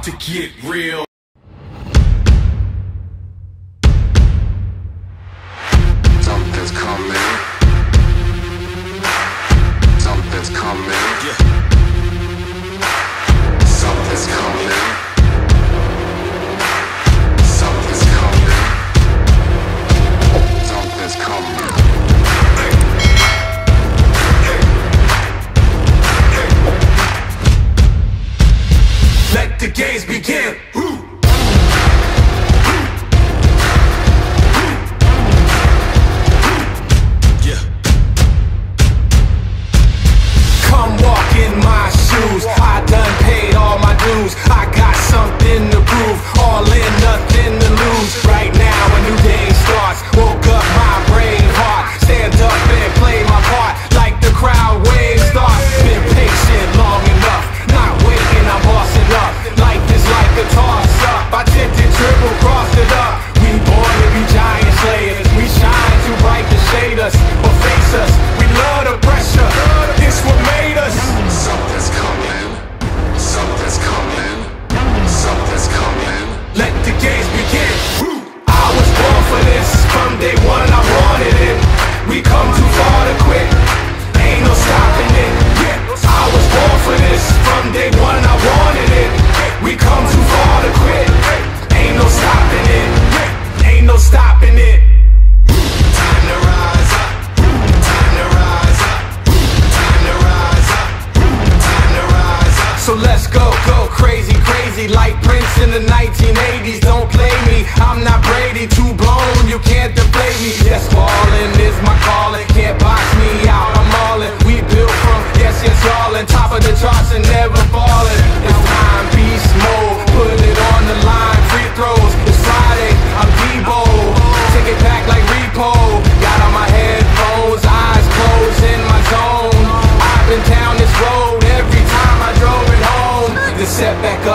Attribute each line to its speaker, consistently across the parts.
Speaker 1: about to get real. blues. I So let's go, go crazy, crazy Like Prince in the 1980s Don't play me, I'm not Brady.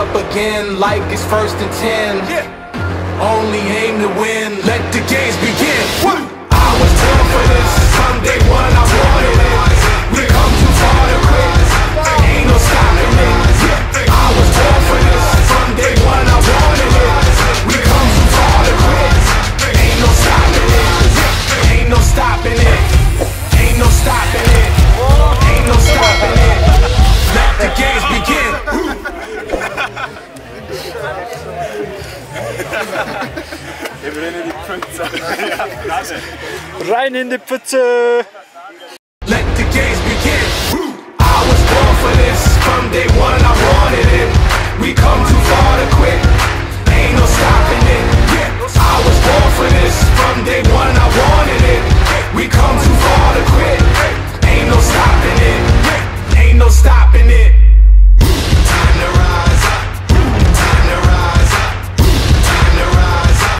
Speaker 1: up again like it's first and ten. Yeah. Only aim to win. Let the games begin. One. Wir wollen in die Pfütze.
Speaker 2: Rein in die Pfütze!